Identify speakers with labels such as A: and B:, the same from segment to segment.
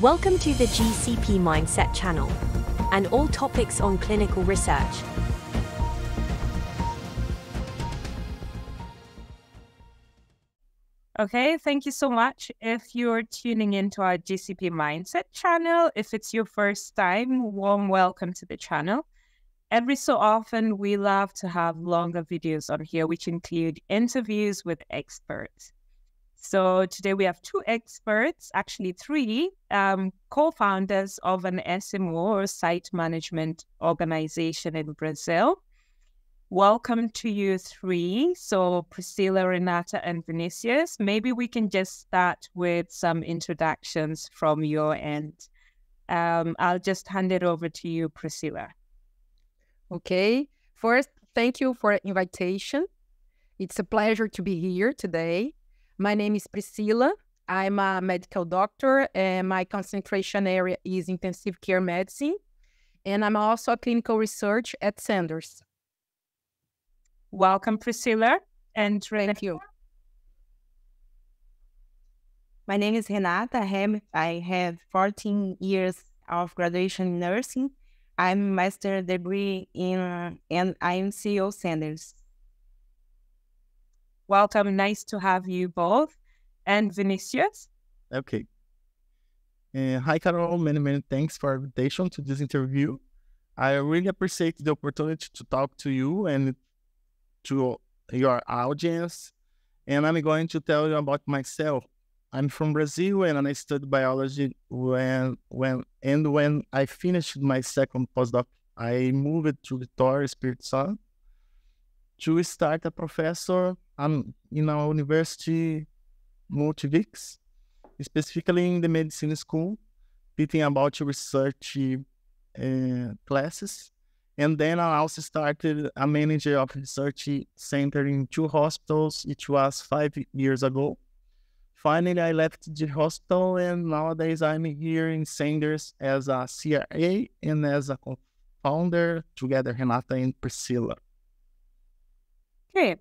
A: Welcome to the GCP Mindset channel and all topics on clinical research.
B: Okay, thank you so much. If you're tuning into our GCP Mindset channel, if it's your first time, warm welcome to the channel. Every so often, we love to have longer videos on here, which include interviews with experts. So today we have two experts, actually three, um, co-founders of an SMO or site management organization in Brazil. Welcome to you three. So Priscilla, Renata, and Vinicius. Maybe we can just start with some introductions from your end. Um, I'll just hand it over to you, Priscilla.
C: Okay. First, thank you for the invitation. It's a pleasure to be here today. My name is Priscilla. I'm a medical doctor, and my concentration area is intensive care medicine. And I'm also a clinical research at Cenders.
B: Welcome, Priscilla. And
C: Thank you.
D: My name is Renata. I have, I have 14 years of graduation in nursing. I'm a master degree in and I'm CEO Cenders.
B: Welcome. Nice to have you both. And Vinicius.
E: Okay. Uh, hi, Carol. Many, many thanks for the invitation to this interview. I really appreciate the opportunity to talk to you and to your audience. And I'm going to tell you about myself. I'm from Brazil and I studied biology when when and when I finished my second postdoc, I moved to Vitória, Espírito Santo, to start a professor I'm in our university Multivix, specifically in the medicine school, teaching about research uh, classes. And then I also started a manager of research center in two hospitals. It was five years ago. Finally, I left the hospital, and nowadays I'm here in Cenders as a CRA and as a co-founder together, Renata and Priscilla.
B: Okay,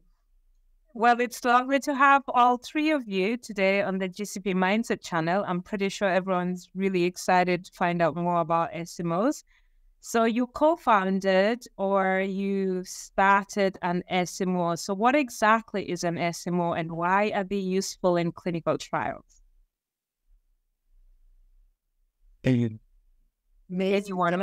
B: well, it's lovely to have all three of you today on the GCP Mindset channel. I'm pretty sure everyone's really excited to find out more about SMOs. So, you co founded or you started an SMO. So, what exactly is an SMO and why are they useful in clinical trials?
C: Maybe you want to?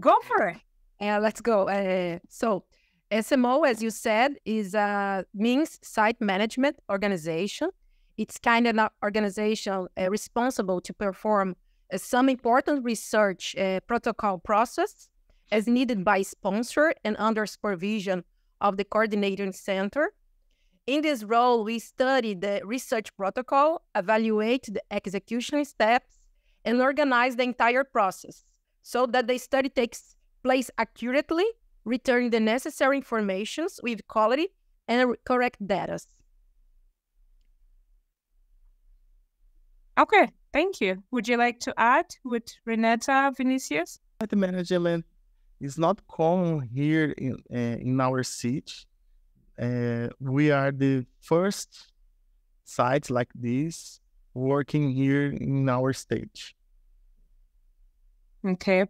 B: Go for it.
C: Yeah, let's go. Uh, so, SMO, as you said, is a means site management organization. It's kind of an organization uh, responsible to perform uh, some important research uh, protocol process as needed by sponsor and under supervision of the coordinating center. In this role, we study the research protocol, evaluate the execution steps, and organize the entire process so that the study takes place accurately return the necessary informations with quality and correct data.
B: Okay, thank you. Would you like to add with Renata Vinicius?
E: The management is not common here in uh, in our city. Uh, we are the first site like this working here in our stage.
B: Okay.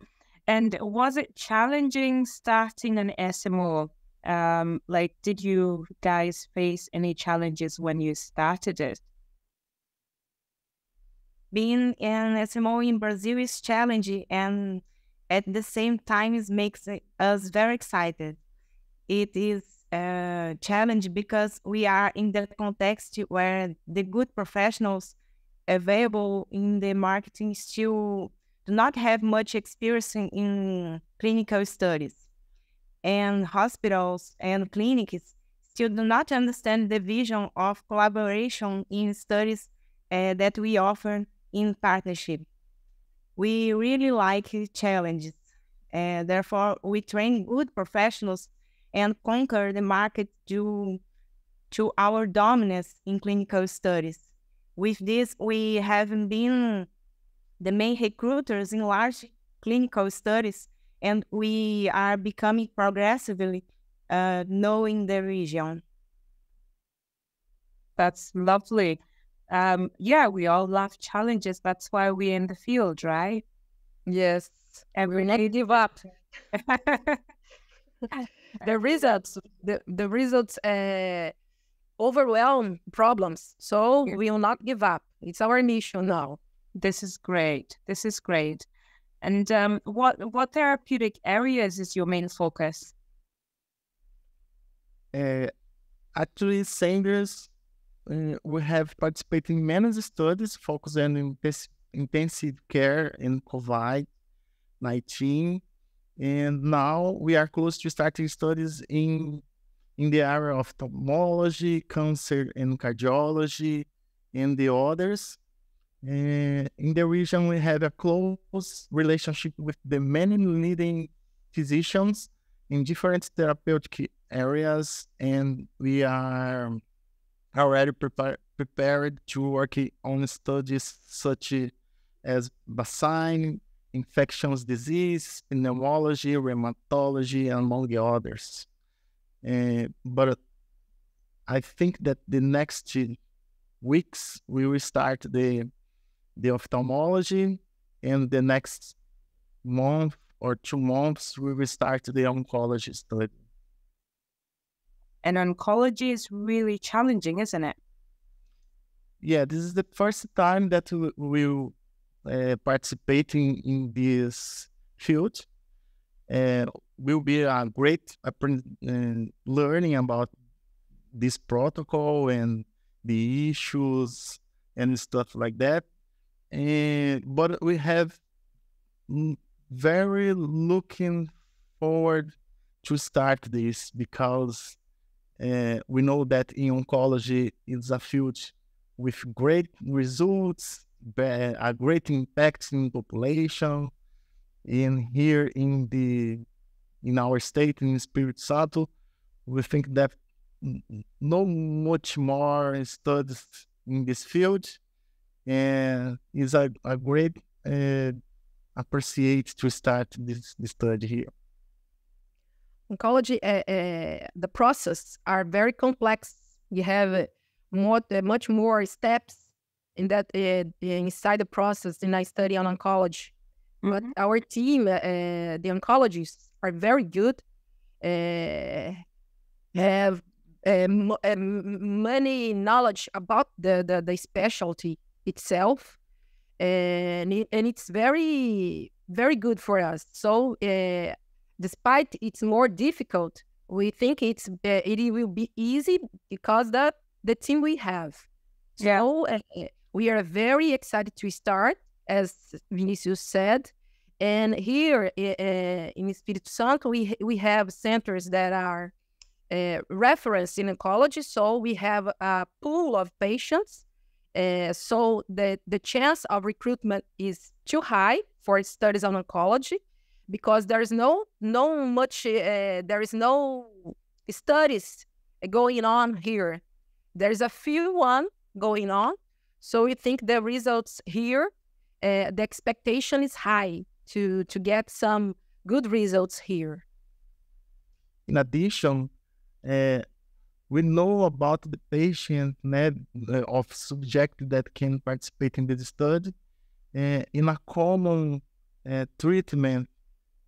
B: And was it challenging starting an SMO? Um, like, did you guys face any challenges when you started it?
D: Being an SMO in Brazil is challenging, and at the same time, it makes us very excited. It is a challenge because we are in the context where the good professionals available in the marketing still do not have much experience in clinical studies. And hospitals and clinics still do not understand the vision of collaboration in studies uh, that we offer in partnership. We really like challenges. and therefore, we train good professionals and conquer the market due to our dominance in clinical studies. With this, we have been the main recruiters in large clinical studies, and we are becoming progressively uh, knowing the region.
B: That's lovely. um, yeah, we all love challenges. That's why we're in the field, right?
C: Yes.
B: And
C: we never give up. the results, the, the results uh, overwhelm problems. So we will not give up. It's our mission now.
B: This is great. This is great. And um, what what therapeutic areas is your main focus?
E: Uh, actually, Cenders, uh, we have participated in many studies focused on intensive care in COVID 19. And now we are close to starting studies in in the area of ophthalmology, cancer and cardiology, and the others. In the region, we have a close relationship with the many leading physicians in different therapeutic areas, and we are already prepare, prepared to work on studies such as vaccine, infectious disease, pneumology, rheumatology, among the others. Uh, but I think that the next weeks we will start the the ophthalmology, and the next month or two months we will start the oncology study.
B: And oncology is really challenging, isn't it?
E: Yeah, this is the first time that we will uh, participating in this field. And will be a great uh, learning about this protocol and the issues and stuff like that. And but we have very looking forward to start this because uh, we know that in oncology it's a field with great results, a great impact in population. And here in the in our state in Espírito Santo, we think that no much more studies in this field, and it's a, a great uh, appreciate to start this, this study here.
C: Oncology, uh, uh, the process are very complex. You have more, much more steps in that inside the process in I study on oncology. Mm-hmm. But our team, the oncologists, are very good. have many knowledge about the, the, the specialty itself and it, and it's very very good for us. So uh, despite it's more difficult we think it's uh, it will be easy because that the team we have. Yeah. so uh, we are very excited to start as vinicius said. And here in Espírito Santo we we have centers that are uh, referenced in oncology so we have a pool of patients uh, so the, the chance of recruitment is too high for studies on oncology because there is no no much uh, there is no studies going on here. There is a few one going on, so we think the results here, uh, the expectation is high to to get some good results here.
E: In addition, uh, we know about the patient uh, of subject that can participate in this study. Uh, in a common uh, treatment,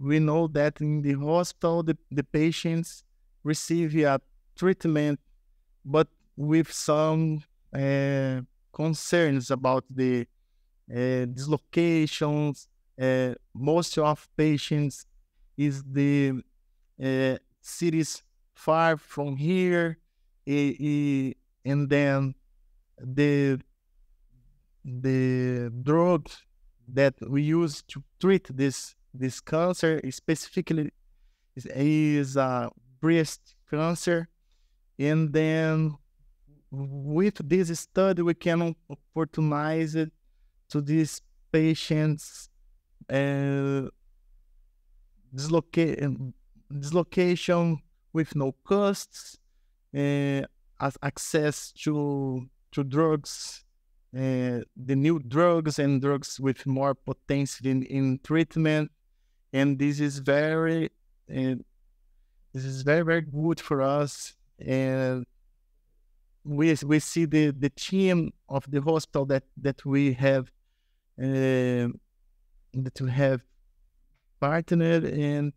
E: we know that in the hospital, the, the patients receive a treatment, but with some uh, concerns about the dislocations. Most of patients is the cities far from here and then the the drug that we use to treat this this cancer specifically is, is uh, breast cancer. And then with this study we can opportunize it to these patients uh, dislocation dislocation with no costs uh, access to to drugs, uh, the new drugs and drugs with more potential in, in treatment, and this is very uh, this is very very good for us, and we we see the the team of the hospital that that we have uh, that we have partnered and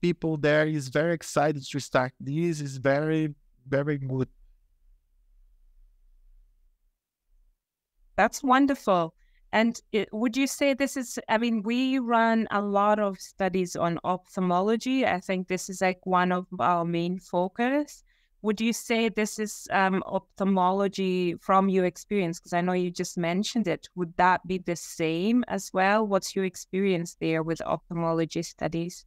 E: people there is very excited to start this is very very good
B: that's wonderful and it, would you say this is, I mean, we run a lot of studies on ophthalmology. I think this is like one of our main focus. Would you say this is um, ophthalmology from your experience? Because I know you just mentioned it. Would that be the same as well? What's your experience there with ophthalmology studies?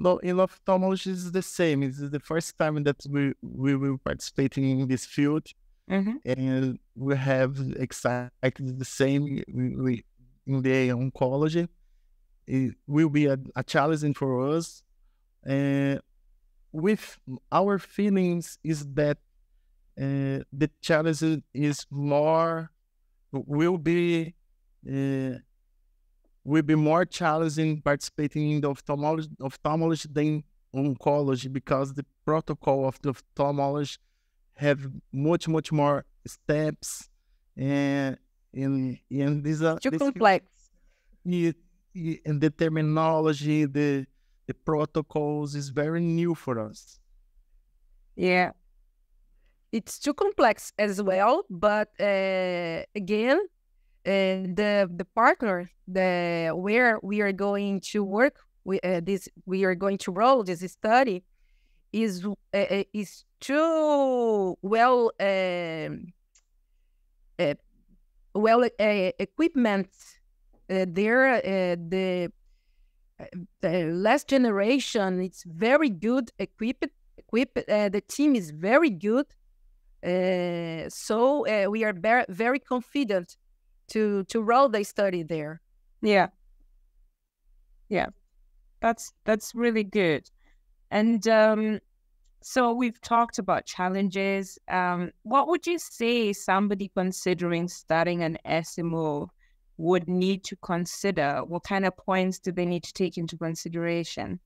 E: No, in ophthalmology is the same. It's the first time that we, we will participating in this field
B: Mm-hmm.
E: and we have exactly the same we, we, in the oncology. It will be a, a challenge for us. And with our feelings is that uh, the challenge is more will be uh, will be more challenging participating in the ophthalmology, ophthalmology than oncology because the protocol of the ophthalmology have much much more steps and in in these are
C: Too
E: this-
C: complex.
E: y- y- and the terminology the the protocols is very new for us
B: Yeah.
C: It's too complex as well. But uh, again, uh, the the partner the where we are going to work we uh, this we are going to roll this study is uh, uh, is too well um, uh, well equipment there the the last generation it's very good equipped equipped the team is very good so we are very confident to to roll they study there
B: Yeah. Yeah. That's that's really good. And um so we've talked about challenges. Um what would you say somebody considering starting an SMO would need to consider? What kind of points do they need to take into consideration?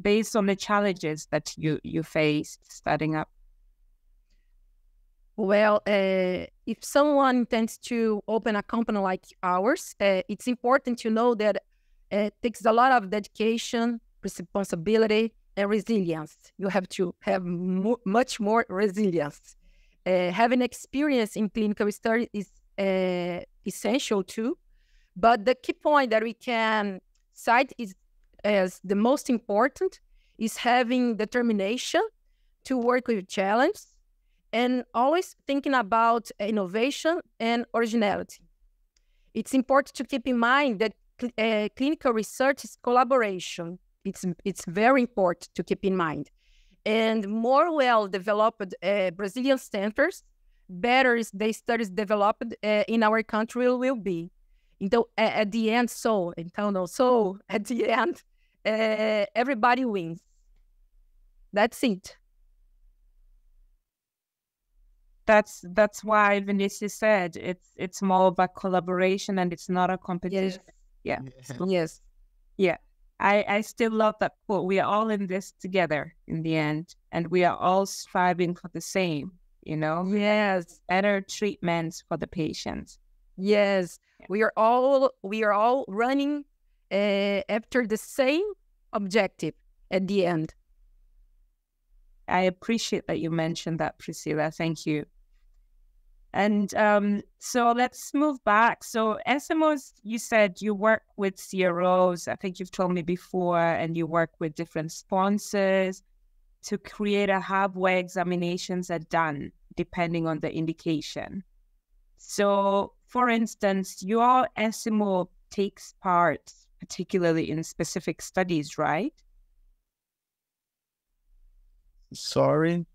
B: Based on the challenges that you you faced starting up.
C: Well, uh, if someone intends to open a company like ours, uh, it's important to know that it takes a lot of dedication, responsibility, and resilience. You have to have much more resilience. Uh, having experience in clinical study is uh, essential too. But the key point that we can cite is as the most important is having determination to work with challenges and always thinking about innovation and originality. It's important to keep in mind that cl- uh, clinical research is collaboration. It's, it's very important to keep in mind. And more well developed uh, Brazilian centers, better the studies developed uh, in our country will be. Então, at the end, so, então, so, at the end, everybody wins. That's it.
B: That's that's why Vinicius said it's it's more of a collaboration and it's not a competition. Yeah.
C: Yes. Yeah.
B: I, I still love that quote. We are all in this together in the end, and we are all striving for the same, you know,
C: Yes.
B: better treatments for the patients.
C: Yes, we are all we are all running uh, after the same objective at the end.
B: I appreciate that you mentioned that, Priscilla. Thank you. And um, so let's move back. So SMOs, you said you work with CROs. I think you've told me before, and you work with different sponsors to create a hub where examinations are done depending on the indication. So, for instance, your SMO takes part particularly in specific studies, right?
E: sorry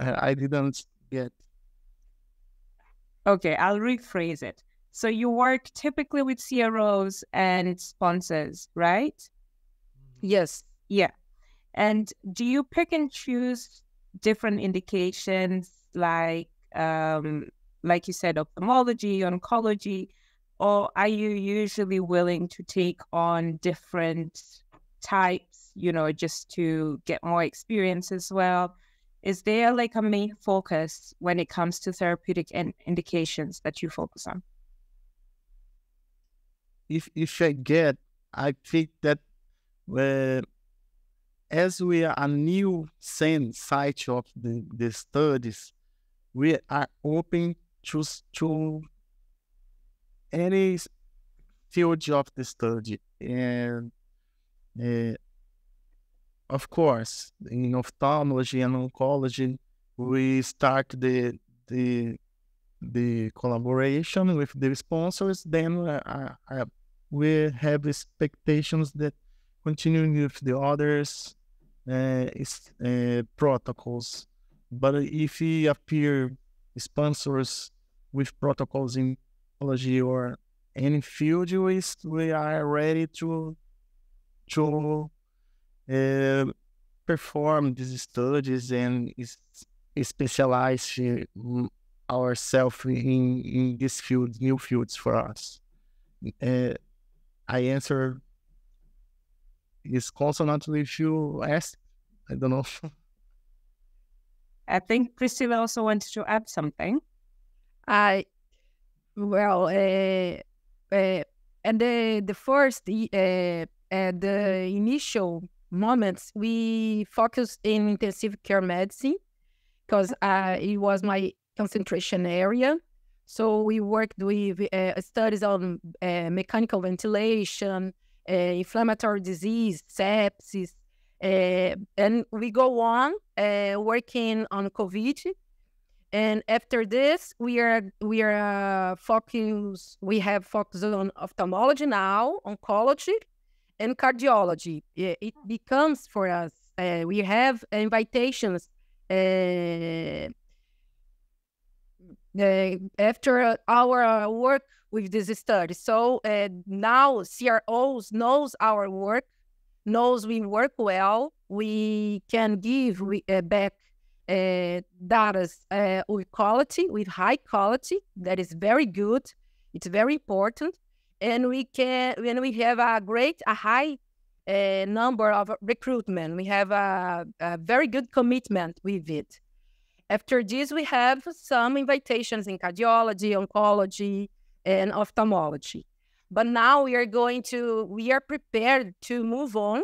E: I, I didn't get
B: Okay, I'll rephrase it. So you work typically with CROs and sponsors, right?
C: Yes.
B: Yeah. And do you pick and choose different indications like um like you said ophthalmology, oncology, or are you usually willing to take on different types, you know, just to get more experience as well? Is there like a main focus when it comes to therapeutic in- indications that you focus on?
E: If if I get, I think that uh, as we are a new same site of the, the studies, we are open to to any field of the study and uh, of course in ophthalmology and oncology we start the the the collaboration with the sponsors. Then uh, uh, we have expectations that continuing with the others uh, is, uh, protocols. But if we appear sponsors with protocols in oncology or any field, we are ready to to uh, perform these studies and specialize ourselves in in these fields, new fields for us. Uh, I answer is consonant if you ask. I don't know.
B: I think Priscilla also wanted to add something.
C: I well, uh, uh, and the the first uh, at the initial moments, we focused in intensive care medicine because uh, it was my concentration area. So we worked with uh, studies on uh, mechanical ventilation, uh, inflammatory disease, sepsis, uh, and we go on uh, working on COVID and after this, we are we are uh, focus. We have focus on ophthalmology now, oncology, and cardiology. It, it becomes for us. Uh, we have invitations. Uh, uh after our work with this study, so uh, now CROs knows our work, knows we work well. We can give we, uh, back uh, data uh, with quality, with high quality. That is very good. It's very important, and we can when we have a great, a high uh, number of recruitment, we have a, a very good commitment with it. After this, we have some invitations in cardiology, oncology, and ophthalmology. But now we are going to, we are prepared to move on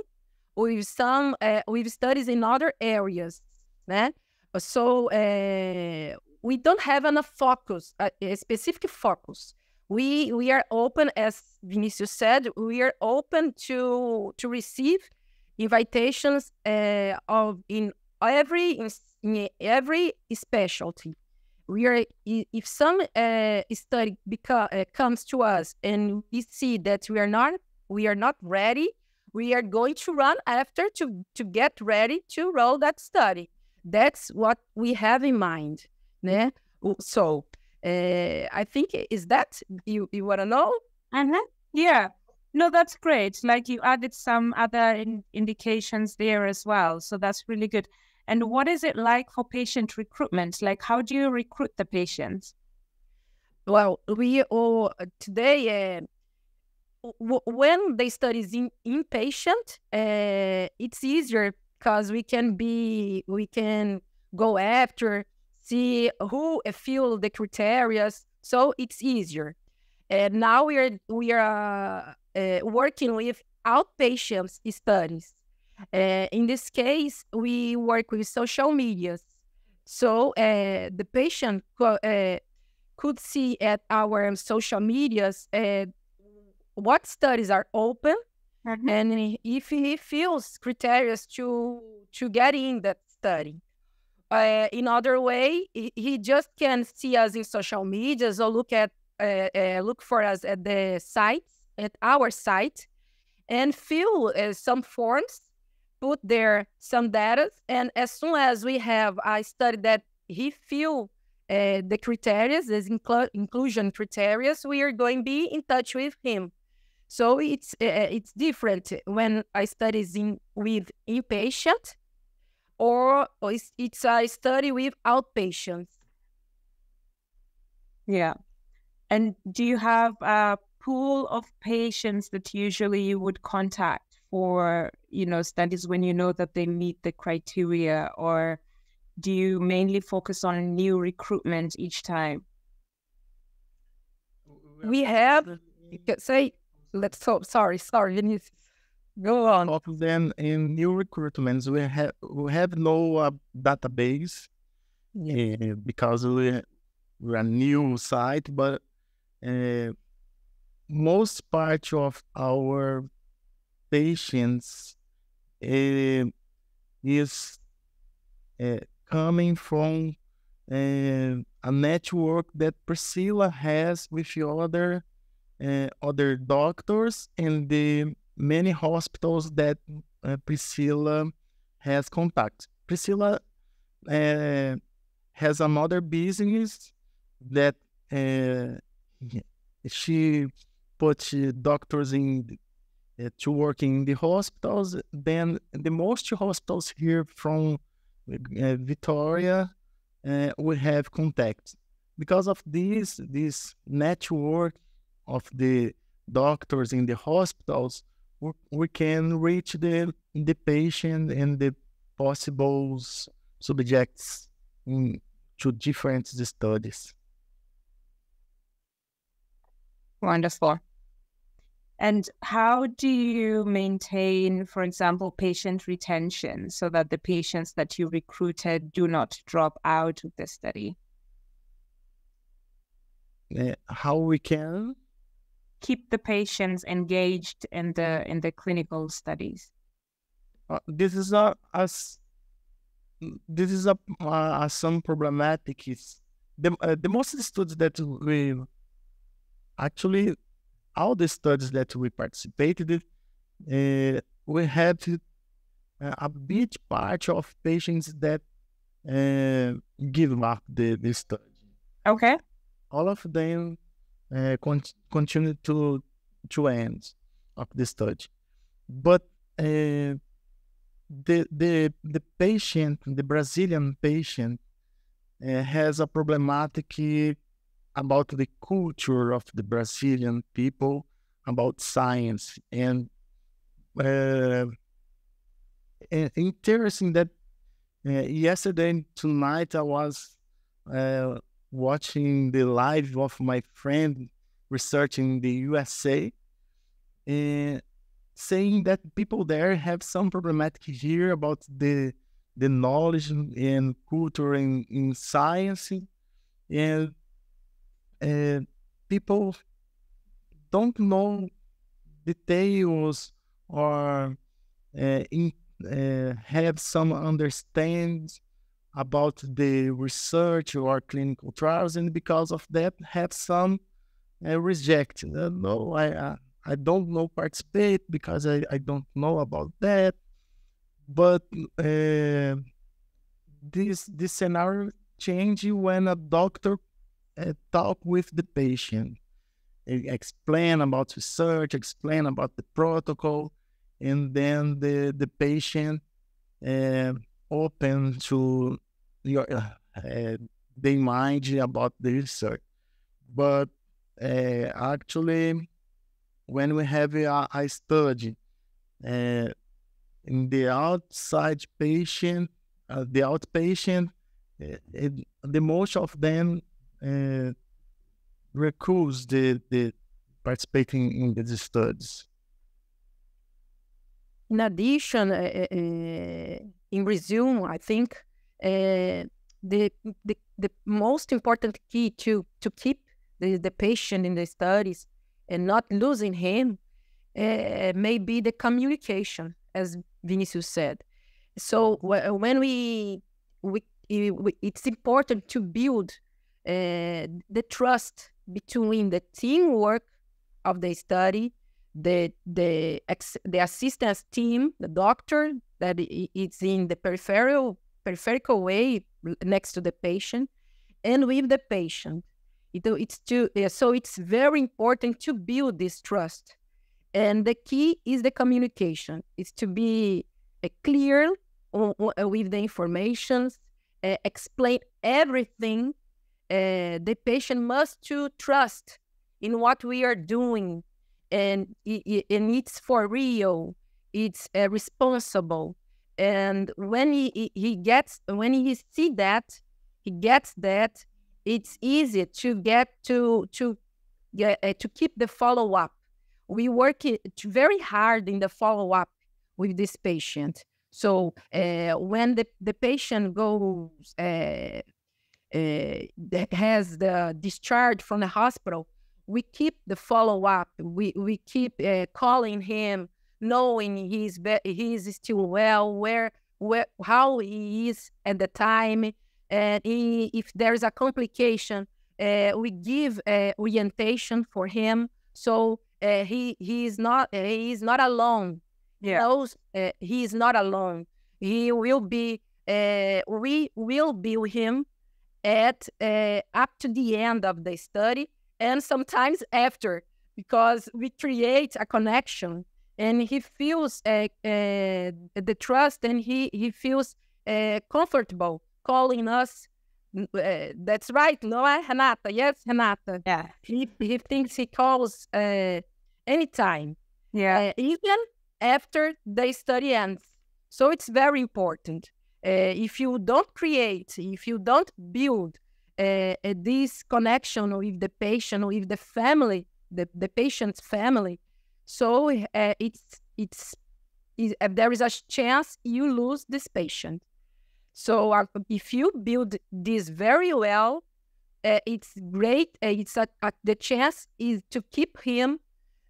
C: with some, uh, with studies in other areas. Né? So uh, we don't have enough focus, a, a specific focus. We we are open, as Vinicius said, we are open to to receive invitations uh, of in every in every specialty. We are if some uh, study beca- uh, comes to us and we see that we are not we are not ready, we are going to run after to to get ready to roll that study. That's what we have in mind. Né? So uh, I think is that you you want to know?
B: Uh-huh. Yeah. No, that's great. Like you added some other in- indications there as well. So that's really good. And what is it like for patient recruitment? Like, how do you recruit the patients?
C: Well, we all today, uh, w- when they study is in inpatient, uh, it's easier because we can be we can go after see who fill the criteria so it's easier. And now we are we are uh, working with outpatient studies. Uh, in this case we work with social medias so uh, the patient co- uh, could see at our social medias uh, what studies are open Mm-hmm. And if he feels criteria to to get in that study, uh, in other way, he, just can see us in social medias or look at uh, uh, look for us at the site at our site, and fill some forms, put there some data, and as soon as we have a study that he fill the criteria, as inclu- inclusion criteria, we are going to be in touch with him. So it's it's different when I study in with inpatient, or it's, it's a study with outpatients.
B: Yeah, and do you have a pool of patients that usually you would contact for you know studies when you know that they meet the criteria, or do you mainly focus on new recruitment each time?
C: We have say let's so sorry, sorry, Vinicius. Go on.
E: Of them in new recruitments, we have we have no uh, database uh, because we we're a new site, but uh, most part of our patients uh, is uh, coming from a network that Priscilla has with other uh, other doctors and the many hospitals that uh, Priscilla has contact. Priscilla uh, has another business that uh, she put doctors in to work in the hospitals. Then the most hospitals here from Victoria we have contact because of this this network of the doctors in the hospitals we can reach the the patient and the possible subjects in, to different studies.
B: Wonderful. And how do you maintain, for example, patient retention so that the patients that you recruited do not drop out of the study?
E: Uh, how we can
B: keep the patients engaged in the in the clinical studies?
E: Uh, this is a, a this is a, uh, some problematic. Is the uh, the most studies that we actually all the studies that we participated in, uh, we had uh, a big part of patients that uh, give up the, the study.
B: Okay.
E: All of them con- continue to to end of the study, but uh, the the the patient, the Brazilian patient, uh, has a problematic about the culture of the Brazilian people, about science, and uh, interesting that uh, yesterday tonight I was uh, watching the live of my friend researching the USA, and saying that people there have some problematic here about the the knowledge and culture in, in science. And uh, people don't know details or uh, in, uh, have some understand about the research or clinical trials, and because of that, have some uh, reject. Uh, no, I I don't know participate because I, I don't know about that. But uh, this this scenario change when a doctor uh, talk with the patient, explain about research, explain about the protocol, and then the the patient uh, open to your uh, their mind about the research. But uh, actually, when we have a, a study uh, in the outside patient, uh, the outpatient, it, the most of them uh, recuse the, the participating in the studies.
C: In addition, in resume, I think uh, the, the the most important key to to keep the, the patient in the studies and not losing him uh, may be the communication, as Vinicius said. So when we, we, we it's important to build uh, the trust between the teamwork of the study, the the the assistance team, the doctor that is in the peripheral peripheral way next to the patient, and with the patient. It, it's to, so it's very important to build this trust. And the key is the communication. It's to be uh, clear uh, with the information, uh, explain everything uh, the patient must to trust in what we are doing and, and it's for real it's uh, responsible And when he, he gets, when he see that, he gets that, it's easy to get to to get uh, to keep the follow up. We work it very hard in the follow up with this patient. So uh, when the, the patient goes uh, uh, has the discharge from the hospital, we keep the follow up. We we keep uh, calling him, knowing he's be- he's still well, where where how he is at the time, and he, if there's a complication, uh, we give uh, orientation for him. So uh, he he is not he is not alone. Yeah. He knows he is not alone. He will be. we will be with him at up to the end of the study and sometimes after because we create a connection and he feels uh, uh, the trust and he, he feels uh, comfortable calling us uh, that's right no renata yes renata.
B: Yeah.
C: He, he thinks he calls uh, anytime
B: yeah.
C: even after the study ends. So it's very important if you don't create if you don't build uh, this connection with the patient, with the family, the, the patient's family. So uh, it's it's it, uh, there is a chance you lose this patient. So uh, if you build this very well, uh, it's great. It's a, a, the chance is to keep him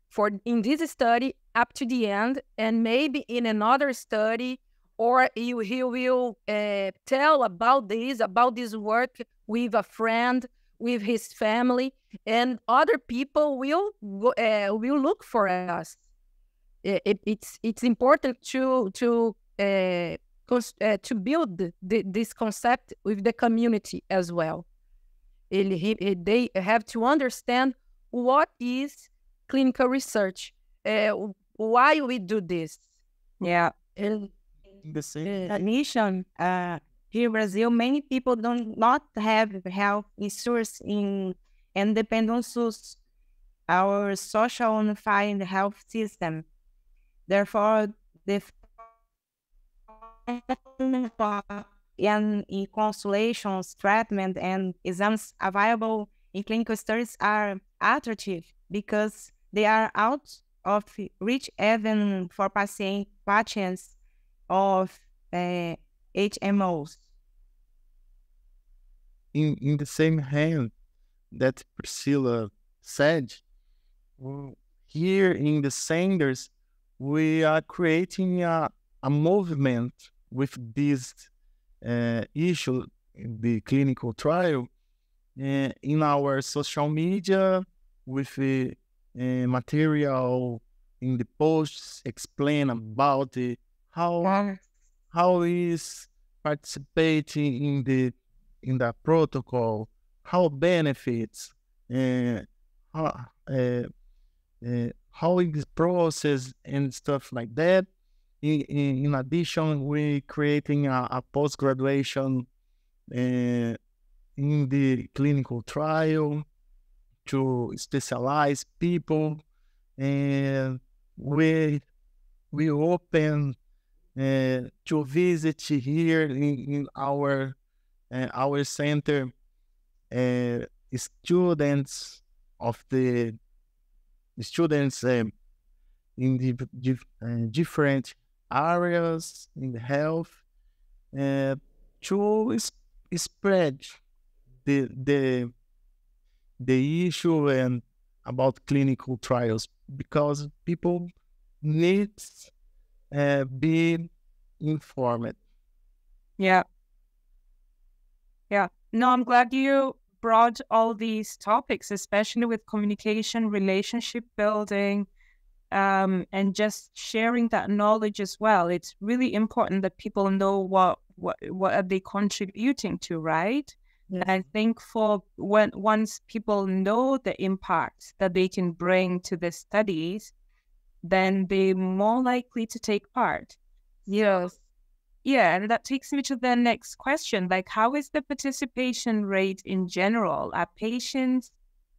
C: for in this study up to the end, and maybe in another study or he, he will uh, tell about this, about this work with a friend, with his family, and other people will uh, will look for us. It, it's it's important to to uh, uh, to build the, this concept with the community as well. It, it, they have to understand what is clinical research, uh, why we do this.
B: Yeah,
D: and the same mission uh, here in Brazil, many people do not have health insurance in and depend on our social unified health system. Therefore, the and in consultations, treatment, and exams available in clinical studies are attractive because they are out of reach even for patient, patients of uh, HMOs.
E: In, in the same hand that Priscilla said, here in the Cenders, we are creating a, a movement with this uh, issue, the clinical trial, uh, in our social media, with the uh, material in the posts explain about the how how is participating in the in the protocol, how benefits, uh, how uh, uh, how is process and stuff like that. In, in, in addition, we creating a, a post graduation in the clinical trial to specialize people, and we we open uh, to visit here in, in our uh, our center uh, students of the students um, in the uh, different areas in the health to spread the the the issue and about clinical trials because people need uh, be informed.
B: Yeah. Yeah. No, I'm glad you brought all these topics, especially with communication, relationship building, um, and just sharing that knowledge as well. It's really important that people know what what what are they contributing to, right? And I think for when once people know the impact that they can bring to the studies, then they're more likely to take part.
C: Yes.
B: Yeah, and that takes me to the next question. Like, how is the participation rate in general? Are patients,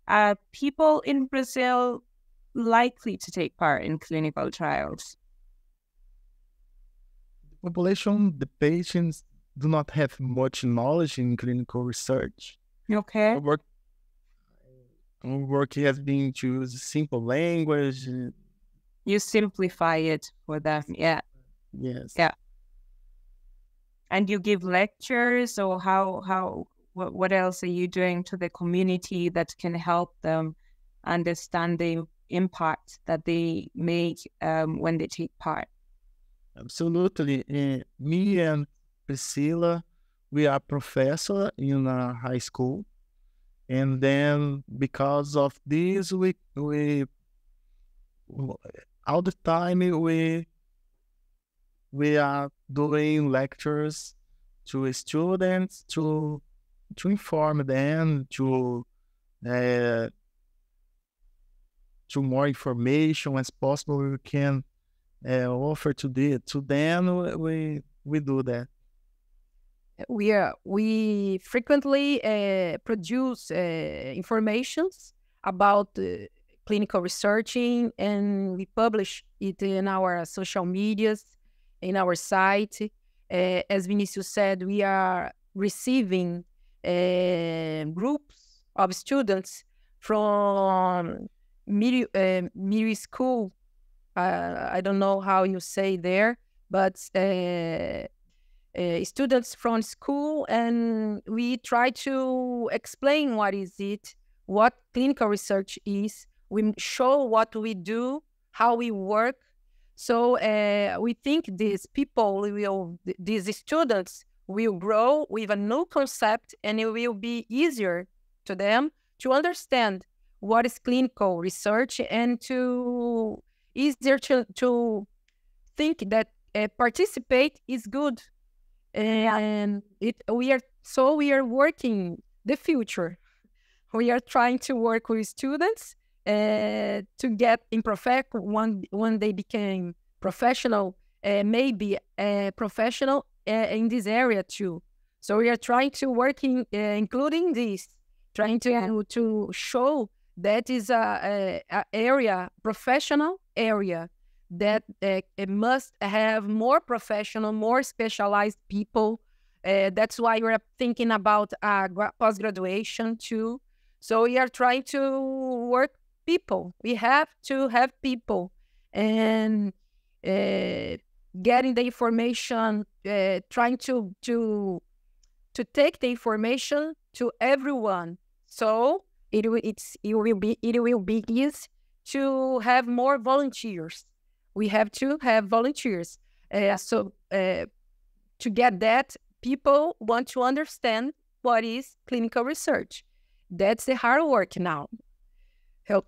B: are people in Brazil likely to take part in clinical trials?
E: The population, the patients do not have much knowledge in clinical research.
B: Okay.
E: Our work, our work has been to use simple language.
B: You simplify it for them. Yeah.
E: Yes.
B: Yeah. And you give lectures or how how what, what else are you doing to the community that can help them understand the impact that they make um, when they take part?
E: Absolutely. Uh, me and Priscilla, we are professor in a high school, and then because of this, we we all the time we we are doing lectures to students to to inform them to uh, to more information as possible we can uh, offer to the to them we we do that.
C: We are we frequently uh, produce uh, informations about clinical researching and we publish it in our social medias in our site. Uh, as vinicius said we are receiving uh, groups of students from middle, uh, middle school. Uh, i don't know how you say there but students from school and we try to explain what is it what clinical research is we show what we do how we work. So uh, we think these people will these students will grow with a new concept and it will be easier to them to understand what is clinical research and to easier to, to think that uh, participate is good. And it we are so we are working the future. We are trying to work with students uh, to get in prof when when they became professional uh, maybe a professional uh, in this area too so we are trying to work in uh, including this trying to to show that is a, a, a area professional area that uh, it must have more professional, more specialized people. Uh, that's why we're thinking about uh, post graduation too. So we are trying to work people. We have to have people and uh, getting the information, uh, trying to to to take the information to everyone. So it will it's it will be it will be easy to have more volunteers we have to have volunteers. Uh, so uh, to get that, people want to understand what is clinical research. That's the hard work now. Help.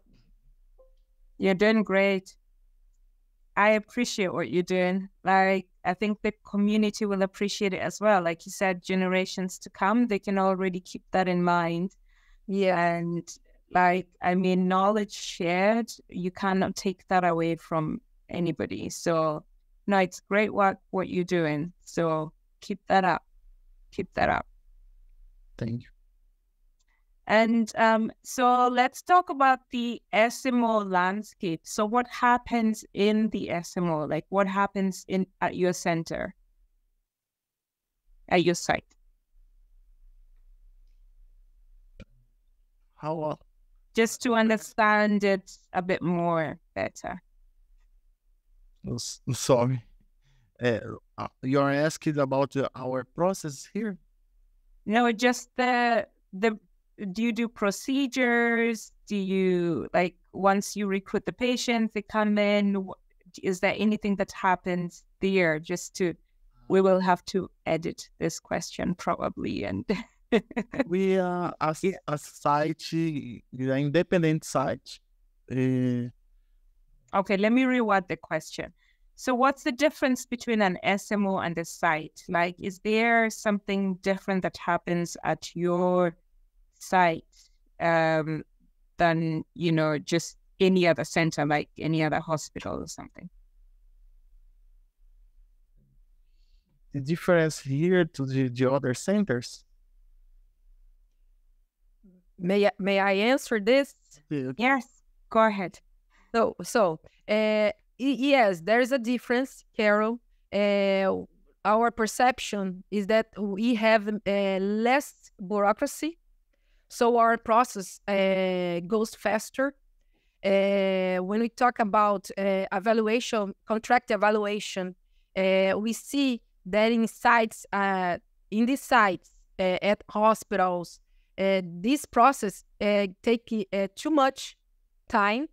B: You're doing great. I appreciate what you're doing. Like, I think the community will appreciate it as well. Like you said, generations to come, they can already keep that in mind.
C: Yeah.
B: And like, I mean, knowledge shared, you cannot take that away from anybody. So, no, it's great work what you're doing. So keep that up. Keep that up.
E: thank you
B: And um, so let's talk about the SMO landscape. So what happens in the SMO? Like what happens in at your center, at your site?
E: how uh,
B: Just to understand it a bit more better.
E: sorry uh, uh, you're asking about uh, our process here
B: No, just the the. Do you do procedures? Do you like once you recruit the patient, they come in? Is there anything that happens there? Just to, we will have to edit this question probably and.
E: we are a site we are independent site uh,
B: Okay, let me reword the question. So, what's the difference between an SMO and a site? Like, is there something different that happens at your site um, than, you know, just any other center, like any other hospital or something?
E: the difference here to the, the other centers
C: May I, may I answer this?
B: Yes, go ahead.
C: So, so uh, yes, there is a difference, Carol. Uh, our perception is that we have uh, less bureaucracy, so our process uh, goes faster. Uh, when we talk about uh, evaluation, contract evaluation, uh, we see that in sites, uh, in these sites at hospitals, this process take too much time,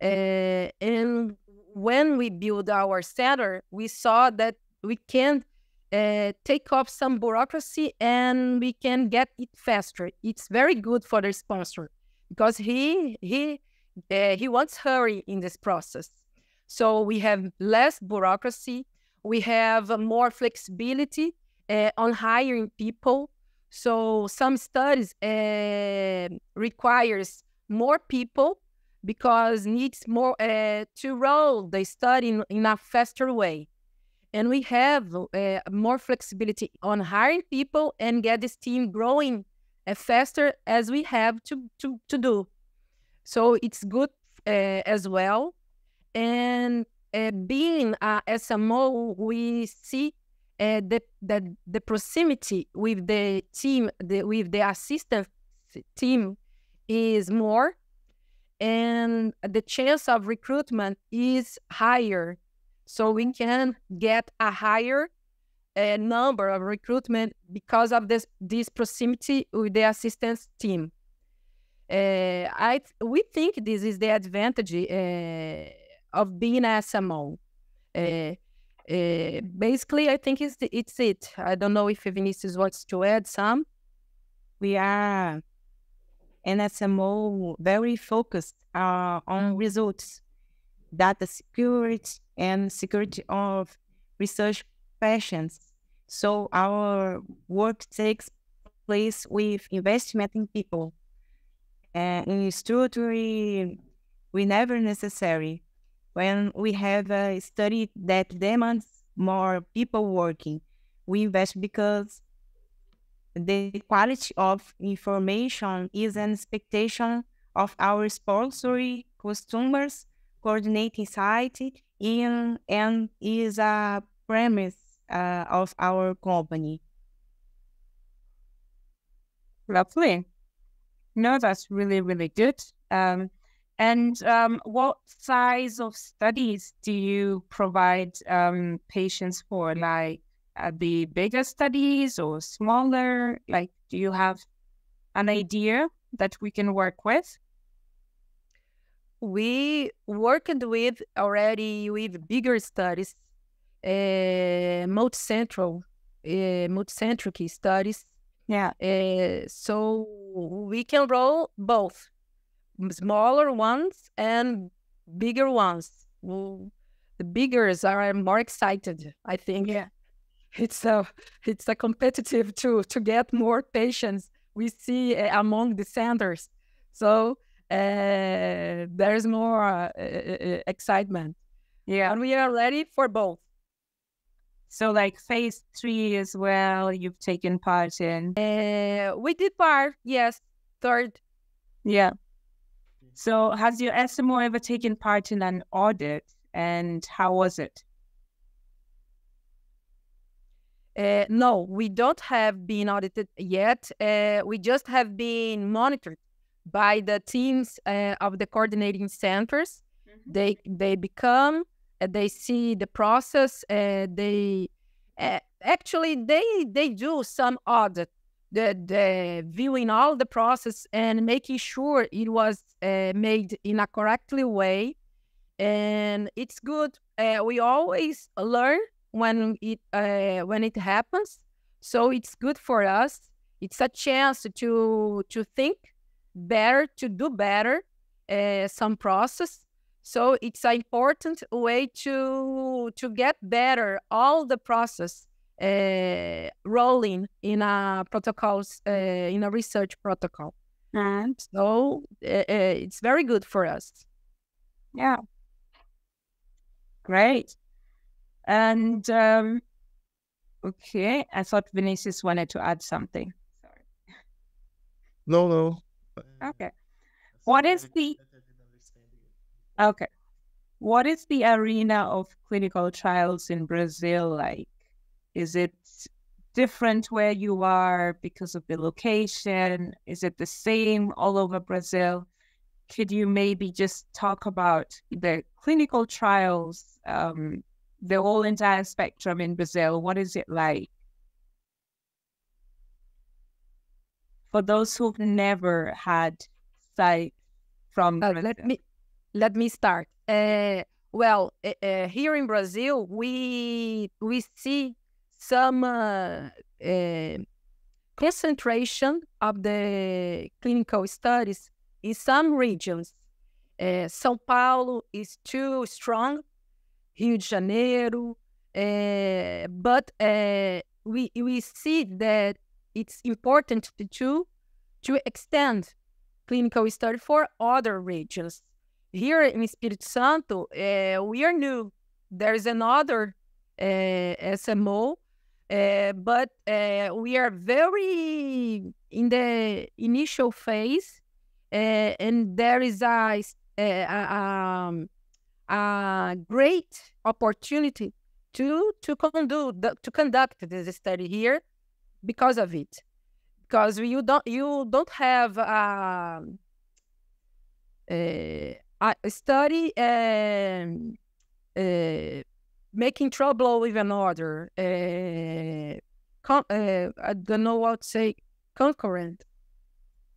C: and when we build our center, we saw that we can uh, take off some bureaucracy and we can get it faster. It's very good for the sponsor because he he uh, he wants hurry in this process. So we have less bureaucracy. We have more flexibility uh, on hiring people. So some studies uh, requires more people because needs more uh, to roll the study in, in, a faster way. And we have uh, more flexibility on hiring people and get this team growing uh, faster as we have to, to, to do. So it's good uh, as well. And uh, being a SMO, we see uh, the, the, the proximity with the team, the, with the assistant team is more and the chance of recruitment is higher. So we can get a higher uh, number of recruitment because of this this proximity with the assistance team. Uh, I we think this is the advantage uh, of being a SMO. Uh, uh, basically, I think it's it's it. I don't know if Vinicius wants to add some.
D: We are an SMO very focused uh, on results, data security, and security of research patients. So our work takes place with investment in people. And in structure, we never necessary. When we have a study that demands more people working, we invest because the quality of information is an expectation of our sponsory customers, coordinating site, in, and is a premise uh, of our company.
B: Lovely. No, that's really, really good. Um, and um, what size of studies do you provide um, patients for? Like uh, the bigger studies or smaller? Like, do you have an idea that we can work with?
C: We worked with already with bigger studies, uh, multicentral, uh, multicentric studies.
B: Yeah.
C: Uh, so we can roll both smaller ones and bigger ones. Well, the biggers are more excited, I think.
B: Yeah
C: it's a it's a competitive to to get more patients we see among the centers so uh, there's more uh, excitement.
B: Yeah.
C: And we are ready for both.
B: So like phase three as well you've taken part in.
C: Uh, we did part yes third.
B: Yeah. So has your smo ever taken part in an audit and how was it?
C: Uh, no, we don't have been audited yet. Uh, we just have been monitored by the teams uh, of the coordinating centers. Mm-hmm. They they become, uh, they see the process. Uh, they uh, actually they they do some audit, the the viewing all the process and making sure it was made in a correctly way, and it's good. we always learn when it uh, when it happens. So it's good for us. It's a chance to to think better, to do better, uh, some process. So it's an important way to to get better all the process uh, rolling in a protocols uh, in a research protocol. And so it's very good for us.
B: Yeah. Great. And um, okay, I thought Vinicius wanted to add something. Sorry.
E: No, no.
B: Okay. What is the okay? What is the arena of clinical trials in Brazil like? Is it different where you are because of the location? Is it the same all over Brazil? Could you maybe just talk about the clinical trials, um, the whole entire spectrum in Brazil? What is it like? For those who've never had sight from
C: Uh, let me let me start. Uh, well, uh, uh, here in Brazil, we we see some uh, uh, concentration of the clinical studies in some regions. Uh, São Paulo is too strong, Rio de Janeiro, uh, but uh, we we see that it's important to to, extend clinical study for other regions. Here in Espírito Santo, uh, we are new. There is another uh, SMO, uh, but uh, we are very in the initial phase, and there is a, a, um, a great opportunity to to conduct to conduct this study here because of it because you don't you don't have um, uh, a study um, uh, making trouble with another. Uh, con- uh, I don't know what to say. Concurrent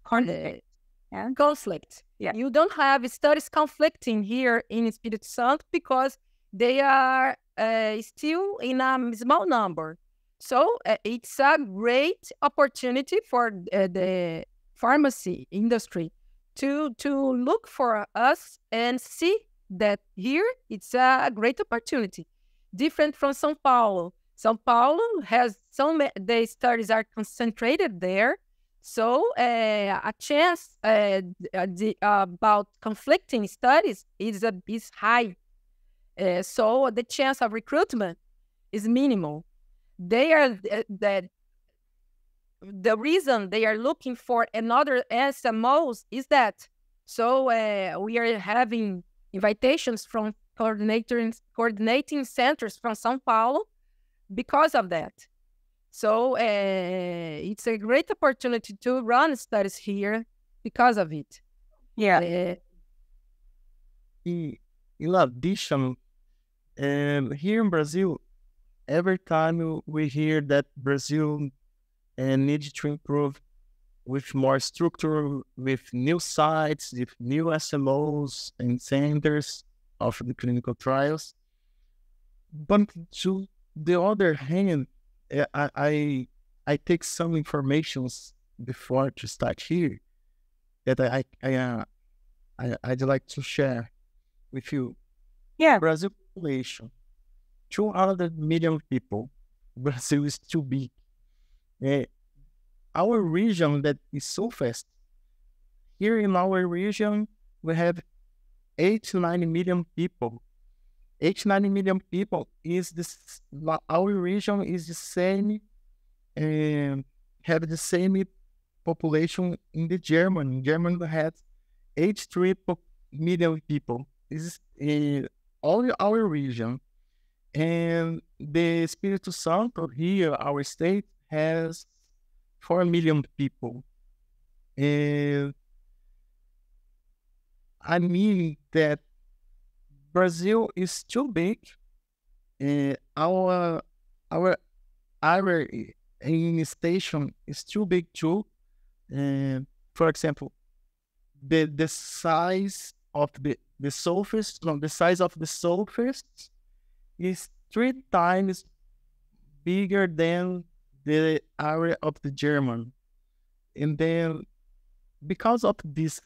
B: Conflict.
C: yeah. conflict.
B: Yeah.
C: You don't have studies conflicting here in Espírito Santo because they are uh, still in a small number. So uh, it's a great opportunity for uh, the pharmacy industry to to look for us and see that here it's a great opportunity, different from São Paulo. São Paulo has some the studies are concentrated there, so uh, a chance uh, the, about conflicting studies is a is high. Uh, so the chance of recruitment is minimal they are that the reason they are looking for another SMOs is that so uh, we are having invitations from coordinating coordinating centers from São Paulo because of that. So uh, it's a great opportunity to run studies here because of it.
B: Yeah.
C: Uh,
E: in, in addition, um, here in Brazil, every time we hear that Brazil uh, needs to improve with more structure, with new sites, with new SMOs and centers of the clinical trials. But to the other hand, uh, I I, I take some informations before to start here that I I, uh, I I'd like to share with you.
B: Yeah.
E: Brazil population 200 million people. Brazil is too big. Uh, our region that is so fast. Here in our region, we have 8 to 9 million people. 8 to 9 million people is this, our region is the same, uh, have the same population in the German. German has 83 million people. This is uh, all our region. And the Espírito Santo here, our state, has 4 million people. And I mean that Brazil is too big. And our our area in station is too big too. For example, the the size of the the surface, no, the size of the surface is three times bigger than the area of the German. And then because of this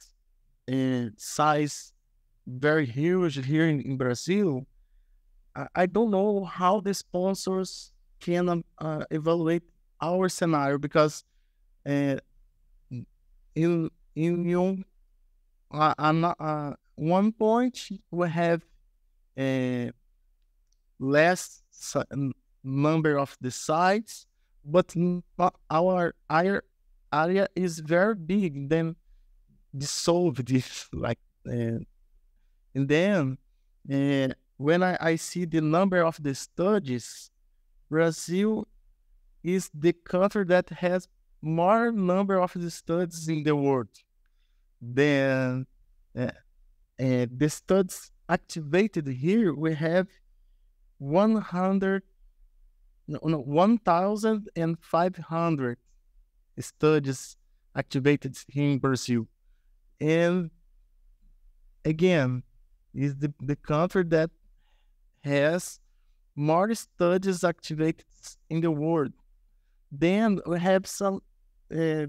E: uh, size very huge here in, in Brazil, I, I, don't know how the sponsors can uh, evaluate our scenario because uh, in in uh, uh, one point we have uh, less number of the sites, but our area is very big. Then dissolved this like, and then when I, I see the number of the studies, Brazil is the country that has more number of the studies in the world than uh, uh, the studies activated here. We have 100, no, no, 1,500 studies activated in Brazil. And again, is the, the country that has more studies activated in the world. Then we have some. Uh,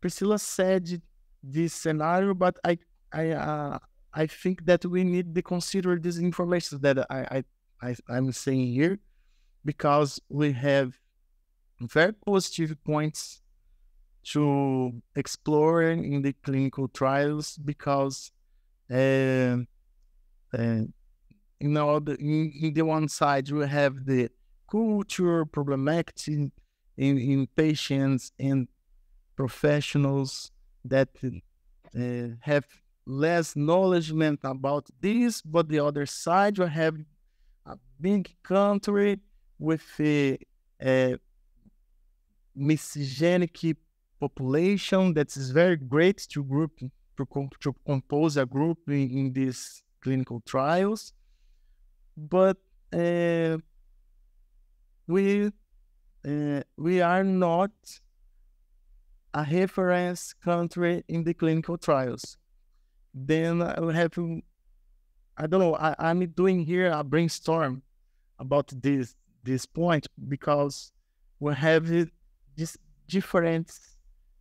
E: Priscilla said this scenario, but I I uh, I think that we need to consider this information that I I, I I'm saying here, because we have very positive points to explore in the clinical trials because uh, uh, you know the, in, in the one side we have the culture problematic in, in patients and professionals that uh, have less knowledge about this, but the other side you have a big country with a, a population that is very great to group to, to compose a group in, in these clinical trials, but uh, we uh, we are not a reference country in the clinical trials. Then I have I don't know, I, I'm doing here a brainstorm about this this point because we have these different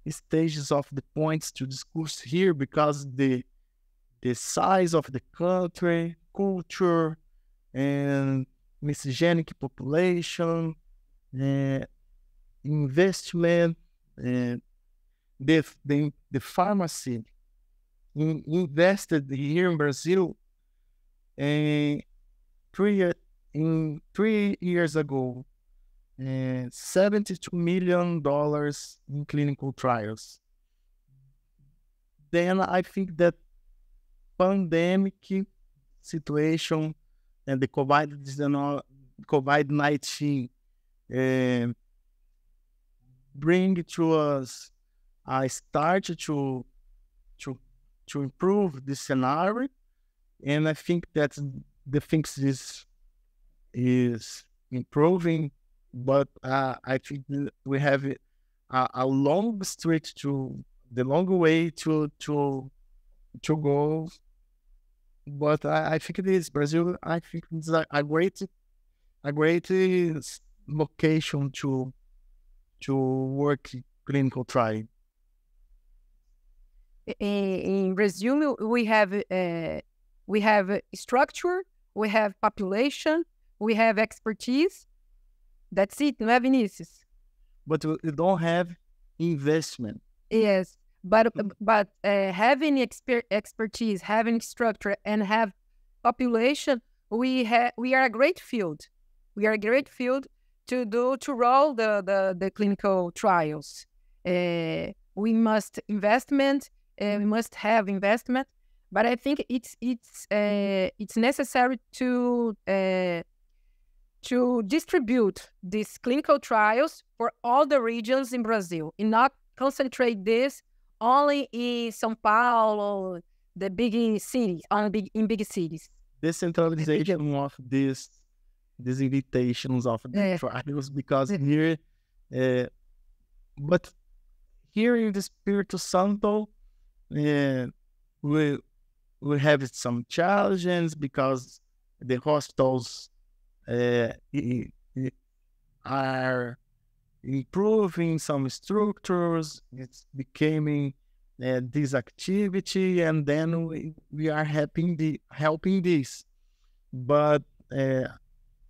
E: stages of the points to discuss here because the the size of the country, culture, and miscegeneic population, uh, investment, and the, the, the pharmacy in, invested here in Brazil and three, in three years ago, uh, $72 million in clinical trials. Then I think that pandemic situation and the COVID-19 COVID uh, bring to us I start to to to improve the scenario, and I think that the things is is improving, but uh, I think we have a, a long street to the long way to to to go. But I, I think it is Brazil. I think it's a, a great a great location to to work clinical trial
C: in resume we have uh, we have structure we have population we have expertise. That's it no have Vinicius?
E: But we don't have investment.
C: Yes but mm. but uh, having exper- expertise having structure and have population we have we are a great field. We are a great field to do to roll the the, the clinical trials. Uh, we must investment uh, we must have investment, but I think it's it's uh, it's necessary to uh, to distribute these clinical trials for all the regions in Brazil, and not concentrate this only in São Paulo, the big cities, on big in big cities.
E: Decentralization of these these invitations of the trials because here, uh, but here in the Espírito Santo, and we we have some challenges because the hospitals uh, are improving some structures. It's becoming uh, this activity, and then we, we are helping the helping this. But uh,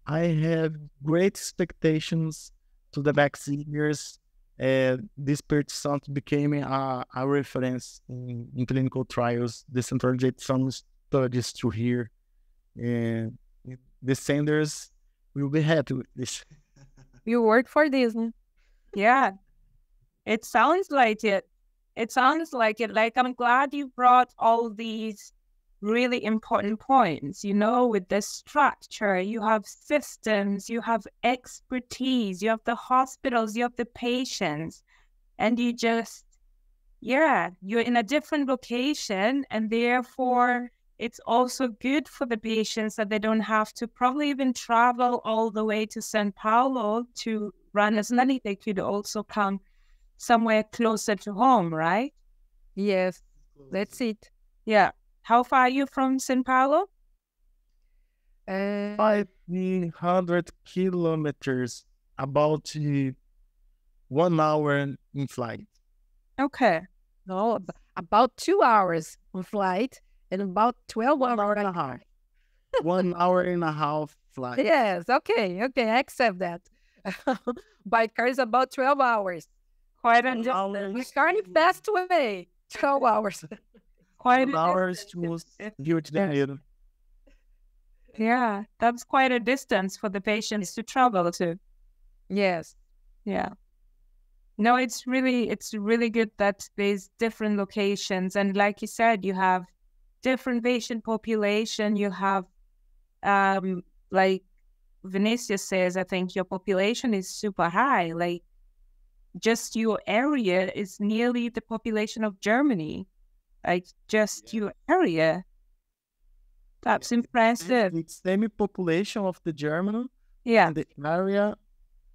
E: I have great expectations to the next years uh, this person became a, a reference in, in, clinical trials, decentralized some studies to here. And the Cenders will be happy with this.
C: You work for Disney.
B: Yeah. It sounds like it. It sounds like it. Like I'm glad you brought all these really important points. You know, with the structure, you have systems, you have expertise, you have the hospitals, you have the patients, and you just, yeah, you're in a different location, and therefore it's also good for the patients that they don't have to probably even travel all the way to Sao Paulo to run a study. They could also come somewhere closer to home, right?
C: Yes, that's it.
B: Yeah. How far are you from Sao Paulo?
C: Uh,
E: 500 kilometers, about uh, one hour in flight.
B: Okay.
C: no, about two hours on flight and about 12
E: One hour and a half. one hour and a half flight.
C: Yes, okay, okay, I accept that. By car is about 12 hours.
B: Quite a
E: One
B: distance.
E: hour,
C: By in fast way, 12 hours.
B: Quite a
E: hours to
B: distance.
E: Rio de Janeiro.
B: Yeah, that's quite a distance for the patients to travel to.
C: yes,
B: Yeah. No, it's really it's really good that there's different locations and like you said, you have different patient population. You have um like Vinicius says, I think your population is super high. Like just your area is nearly the population of Germany. Like just your area. That's impressive.
E: The semi population of the German,
B: Yeah.
E: the area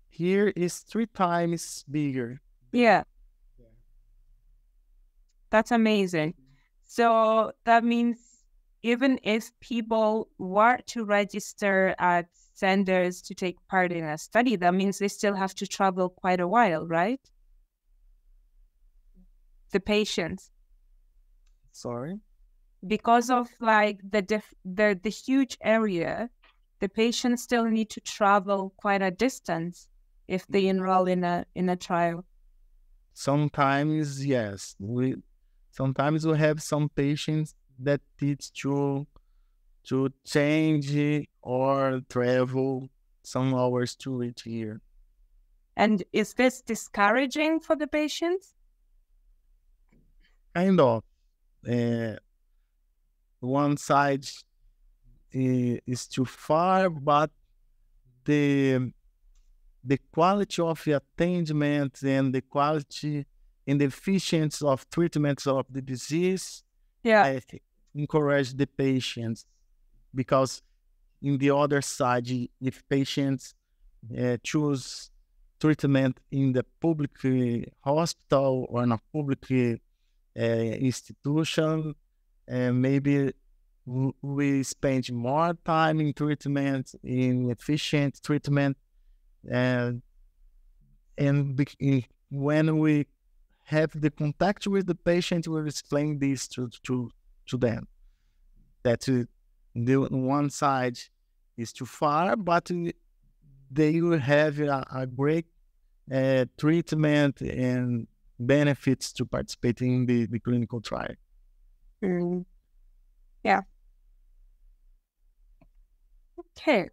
E: here is three times bigger.
B: Yeah. That's amazing. So that means even if people were to register at centers to take part in a study, that means they still have to travel quite a while, right? The patients,
E: Sorry.
B: because of like the diff- the the huge area, the patients still need to travel quite a distance if they enroll in a in a trial.
E: Sometimes, yes. We sometimes we have some patients that need to to change or travel some hours to reach here.
B: And is this discouraging for the patients?
E: Kind of. Uh, one side is too far, but the the quality of the attendment and the quality and the efficiency of treatments of the disease
B: Yeah.
E: I encourage the patients because in the other side, if patients uh, choose treatment in the public uh, hospital or in a public uh, institution, and maybe we spend more time in treatment, in efficient treatment, and and when we have the contact with the patient, we explain this to to to them. That the one side is too far, but they will have a, a great uh, treatment and benefits to participating in the, the clinical trial.
B: Yeah. Okay.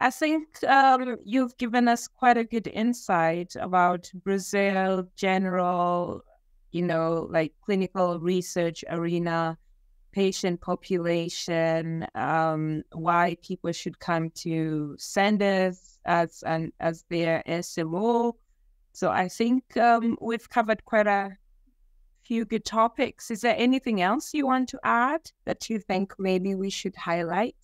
B: I think um, you've given us quite a good insight about Brazil, general, you know, like clinical research arena, patient population, um, why people should come to Cenders as an as their SMO. So I think um, we've covered quite a few good topics. Is there anything else you want to add that you think maybe we should highlight?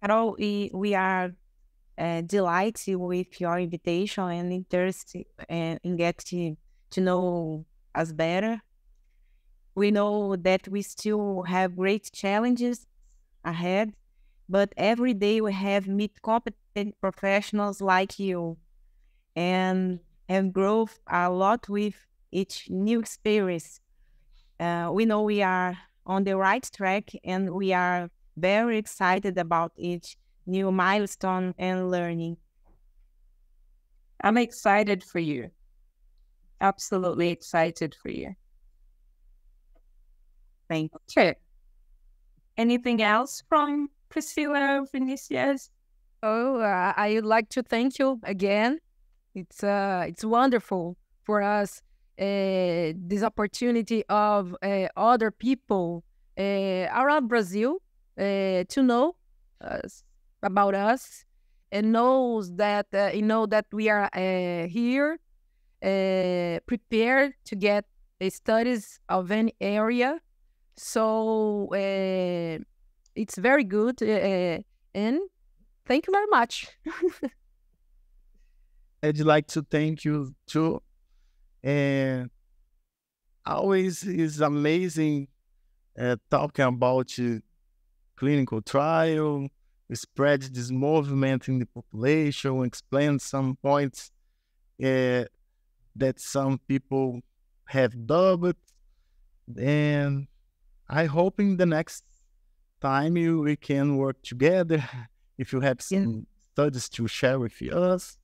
D: Carol, we, we are uh, delighted with your invitation and interested uh, in getting to know us better. We know that we still have great challenges ahead, but every day we have meet competent professionals like you and have growth a lot with each new experience. Uh, we know we are on the right track and we are very excited about each new milestone and learning.
B: I'm excited for you. Absolutely excited for you.
D: Thank you.
B: Okay. Anything else from Priscilla Vinicius?
C: Oh, uh, I would like to thank you again. It's uh, it's wonderful for us uh, this opportunity of uh, other people uh, around Brazil uh, to know us, about us and knows that uh, you know that we are uh, here prepared to get studies of any area. So it's very good and thank you very much.
E: I'd like to thank you too. And always is amazing uh, talking about uh, clinical trial, spread this movement in the population, explain some points uh, that some people have doubt. And I hope in the next time you, we can work together if you have some yeah. studies to share with us.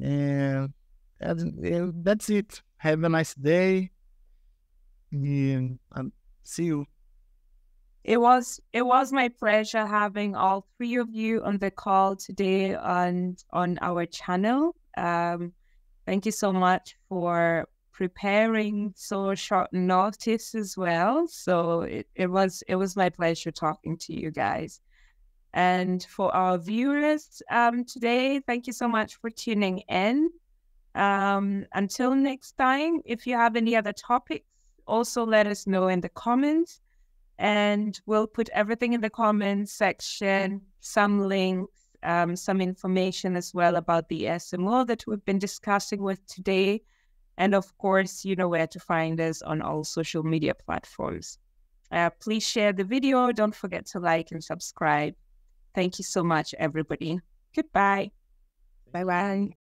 E: And, and, that's it. Have a nice day. And, and see you.
B: It was it was my pleasure having all three of you on the call today on on our channel. Um, thank you so much for preparing so short notice as well. So it, it was it was my pleasure talking to you guys. And for our viewers um, today, thank you so much for tuning in. Um, until next time, if you have any other topics, also let us know in the comments. And we'll put everything in the comments section, some links, um, some information as well about the SMO that we've been discussing with today. And of course, you know where to find us on all social media platforms. Uh, please share the video. Don't forget to like and subscribe. Thank you so much, everybody. Goodbye.
D: Bye bye.